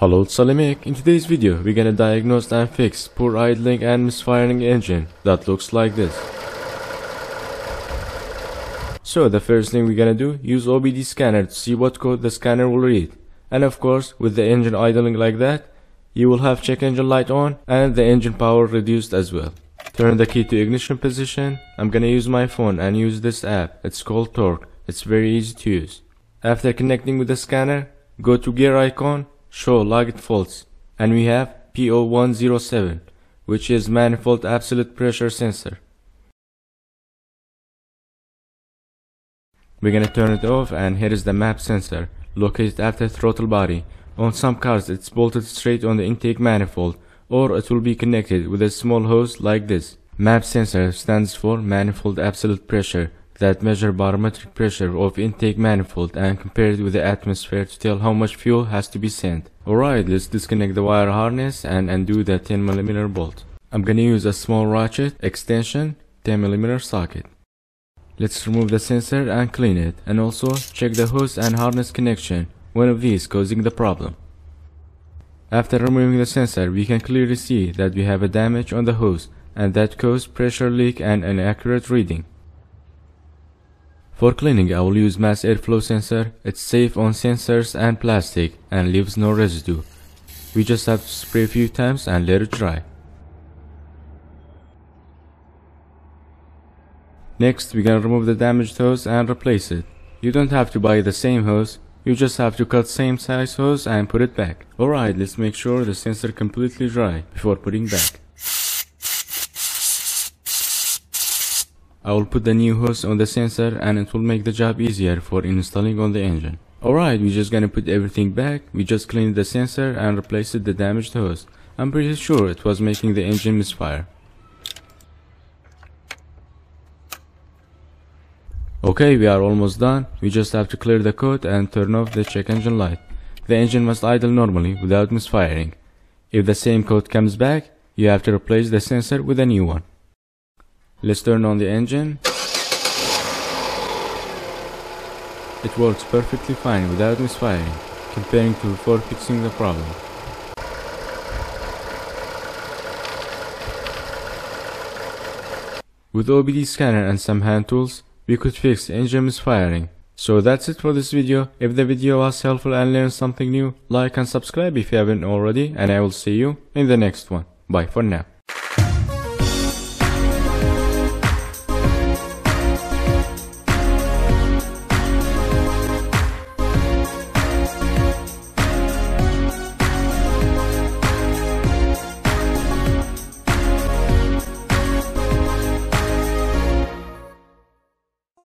Hello, it's AliMECH. In today's video, we're gonna diagnose and fix poor idling and misfiring engine that looks like this. So the first thing we're gonna do, use OBD scanner to see what code the scanner will read. And of course, with the engine idling like that, you will have check engine light on and the engine power reduced as well. Turn the key to ignition position. I'm gonna use my phone and use this app. It's called Torque. It's very easy to use. After connecting with the scanner, go to gear icon, show logit faults, and we have P0107, which is manifold absolute pressure sensor. We're gonna turn it off and here is the map sensor, located after throttle body. On some cars it's bolted straight on the intake manifold, or it will be connected with a small hose like this. MAP sensor stands for manifold absolute pressure that measure barometric pressure of intake manifold and compare it with the atmosphere to tell how much fuel has to be sent. Alright, let's disconnect the wire harness and undo the 10mm bolt. I'm gonna use a small ratchet extension 10mm socket. Let's remove the sensor and clean it and also check the hose and harness connection, one of these causing the problem. After removing the sensor, we can clearly see that we have a damage on the hose and that caused pressure leak and inaccurate reading. For cleaning, I will use mass airflow sensor. It's safe on sensors and plastic and leaves no residue. We just have to spray a few times and let it dry. Next, we're gonna remove the damaged hose and replace it. You don't have to buy the same hose, you just have to cut same size hose and put it back. Alright, let's make sure the sensor completely dry before putting back. I will put the new hose on the sensor and it will make the job easier for installing on the engine. Alright, we're just gonna put everything back. We just cleaned the sensor and replaced the damaged hose. I'm pretty sure it was making the engine misfire. Okay, we are almost done. We just have to clear the code and turn off the check engine light. The engine must idle normally without misfiring. If the same code comes back, you have to replace the sensor with a new one. Let's turn on the engine. It works perfectly fine without misfiring, comparing to before fixing the problem. With OBD scanner and some hand tools, we could fix engine misfiring. So that's it for this video. If the video was helpful and learned something new, like and subscribe if you haven't already and I will see you in the next one. Bye for now.